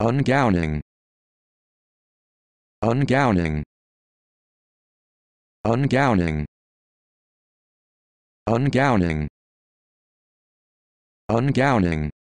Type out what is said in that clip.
ungowning. Ungowning. Ungowning. Ungowning. Ungowning.